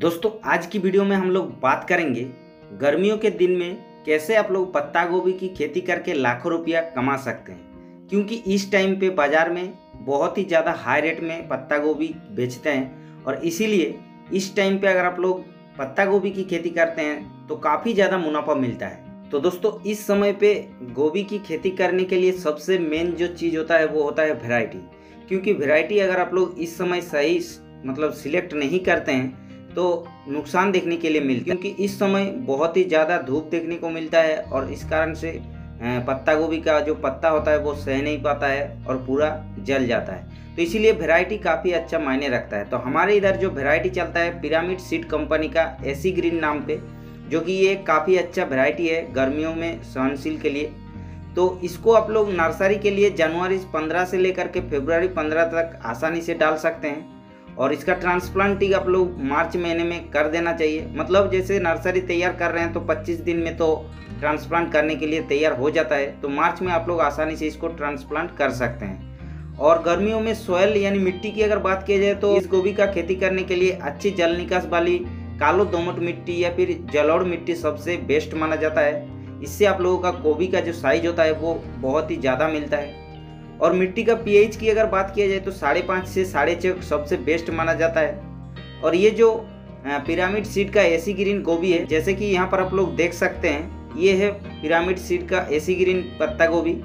दोस्तों, आज की वीडियो में हम लोग बात करेंगे गर्मियों के दिन में कैसे आप लोग पत्ता गोभी की खेती करके लाखों रुपया कमा सकते हैं। क्योंकि इस टाइम पे बाज़ार में बहुत ही ज़्यादा हाई रेट में पत्ता गोभी बेचते हैं और इसीलिए इस टाइम पे अगर आप लोग पत्ता गोभी की खेती करते हैं तो काफ़ी ज़्यादा मुनाफा मिलता है। तो दोस्तों, इस समय पे गोभी की खेती करने के लिए सबसे मेन जो चीज़ होता है, वो होता है वेराइटी क्योंकि वेराइटी अगर आप लोग इस समय सही मतलब सिलेक्ट नहीं करते हैं तो नुकसान देखने के लिए मिलता क्योंकि इस समय बहुत ही ज़्यादा धूप देखने को मिलता है और इस कारण से पत्ता गोभी का जो पत्ता होता है वो सह नहीं पाता है और पूरा जल जाता है। तो इसीलिए वेराइटी काफ़ी अच्छा मायने रखता है। तो हमारे इधर जो वेराइटी चलता है पिरामिड सीड कंपनी का एसी ग्रीन नाम पे, जो कि ये काफ़ी अच्छा वैरायटी है गर्मियों में सहनशील के लिए। तो इसको आप लोग नर्सरी के लिए जनवरी 15 से लेकर के फेब्रुआरी 15 तक आसानी से डाल सकते हैं। और इसका ट्रांसप्लांटिंग आप लोग मार्च महीने में कर देना चाहिए। मतलब जैसे नर्सरी तैयार कर रहे हैं तो 25 दिन में तो ट्रांसप्लांट करने के लिए तैयार हो जाता है। तो मार्च में आप लोग आसानी से इसको ट्रांसप्लांट कर सकते हैं। और गर्मियों में सोयल यानी मिट्टी की अगर बात की जाए तो इस गोभी का खेती करने के लिए अच्छी जल निकास वाली कालो दोमट मिट्टी या फिर जलोड़ मिट्टी सबसे बेस्ट माना जाता है। इससे आप लोगों का गोभी का जो साइज़ होता है, वो बहुत ही ज़्यादा मिलता है। और मिट्टी का पीएच की अगर बात किया जाए तो साढ़े पाँच से साढ़े छः सबसे बेस्ट माना जाता है। और ये जो पिरामिड सीड का एसी ग्रीन गोभी है, जैसे कि यहाँ पर आप लोग देख सकते हैं, ये है पिरामिड सीड का एसी ग्रीन पत्ता गोभी।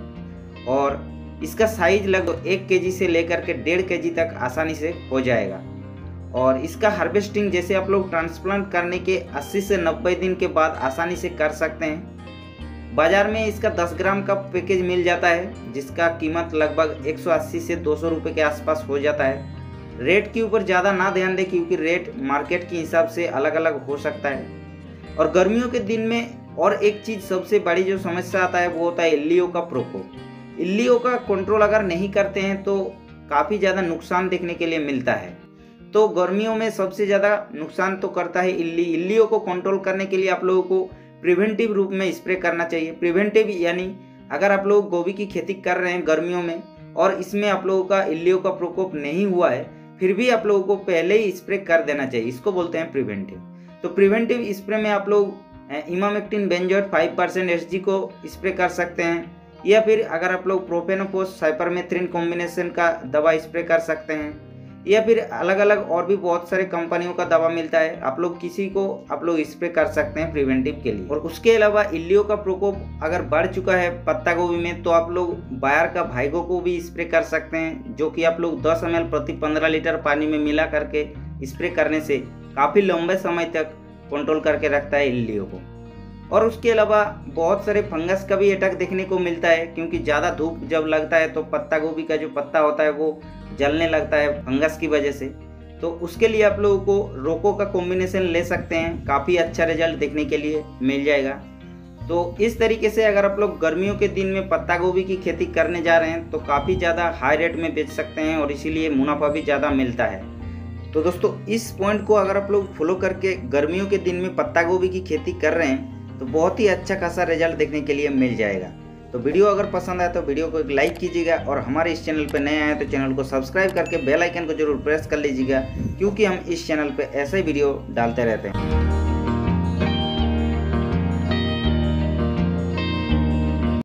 और इसका साइज़ लगभग एक के से लेकर के डेढ़ के तक आसानी से हो जाएगा। और इसका हार्वेस्टिंग जैसे आप लोग ट्रांसप्लांट करने के 80 से 90 दिन के बाद आसानी से कर सकते हैं। बाज़ार में इसका 10 ग्राम का पैकेज मिल जाता है, जिसका कीमत लगभग 180 से 200 रुपए के आसपास हो जाता है। रेट के ऊपर ज़्यादा ना ध्यान दें, क्योंकि रेट मार्केट के हिसाब से अलग अलग हो सकता है। और गर्मियों के दिन में और एक चीज़ सबसे बड़ी जो समस्या आता है, वो होता है इल्लियों का प्रकोप इल्लियों का कंट्रोल अगर नहीं करते हैं तो काफ़ी ज़्यादा नुकसान देखने के लिए मिलता है। तो गर्मियों में सबसे ज़्यादा नुकसान तो करता है इल्ली। इल्लियों को कंट्रोल करने के लिए आप लोगों को प्रिवेंटिव रूप में स्प्रे करना चाहिए। प्रिवेंटिव यानी अगर आप लोग गोभी की खेती कर रहे हैं गर्मियों में और इसमें आप लोगों का इल्लियों का प्रकोप नहीं हुआ है, फिर भी आप लोगों को पहले ही स्प्रे कर देना चाहिए। इसको बोलते हैं प्रिवेंटिव। तो प्रिवेंटिव स्प्रे में आप लोग emamectin, benzoate, five percent S को स्प्रे कर सकते हैं या फिर अगर आप लोग प्रोपेनोपोस, साइपरमेथ्रिन कॉम्बिनेशन का दवा स्प्रे कर सकते हैं। या फिर अलग अलग और भी बहुत सारे कंपनियों का दवा मिलता है, आप लोग किसी को, आप लोग स्प्रे कर सकते हैं प्रिवेंटिव के लिए। और उसके अलावा इल्लियों का प्रकोप अगर बढ़ चुका है पत्ता गोभी में तो आप लोग बायर का भाईगो को भी स्प्रे कर सकते हैं, जो कि आप लोग 10 एम प्रति 15 लीटर पानी में मिला करके स्प्रे करने से काफ़ी लंबे समय तक कंट्रोल करके रखता है इल्लियों को। और उसके अलावा बहुत सारे फंगस का भी अटैक देखने को मिलता है, क्योंकि ज़्यादा धूप जब लगता है तो पत्ता गोभी का जो पत्ता होता है वो जलने लगता है फंगस की वजह से। तो उसके लिए आप लोगों को रोको का कॉम्बिनेशन ले सकते हैं, काफ़ी अच्छा रिज़ल्ट देखने के लिए मिल जाएगा। तो इस तरीके से अगर आप लोग गर्मियों के दिन में पत्ता गोभी की खेती करने जा रहे हैं तो काफ़ी ज़्यादा हाई रेट में बेच सकते हैं और इसीलिए मुनाफा भी ज़्यादा मिलता है। तो दोस्तों, इस पॉइंट को अगर आप लोग फॉलो करके गर्मियों के दिन में पत्ता गोभी की खेती कर रहे हैं तो बहुत ही अच्छा खासा रिज़ल्ट देखने के लिए मिल जाएगा। तो वीडियो अगर पसंद आए तो वीडियो को एक लाइक कीजिएगा और हमारे इस चैनल पर नए आए तो चैनल को सब्सक्राइब करके बेल आइकन को ज़रूर प्रेस कर लीजिएगा, क्योंकि हम इस चैनल पर ऐसे वीडियो डालते रहते हैं।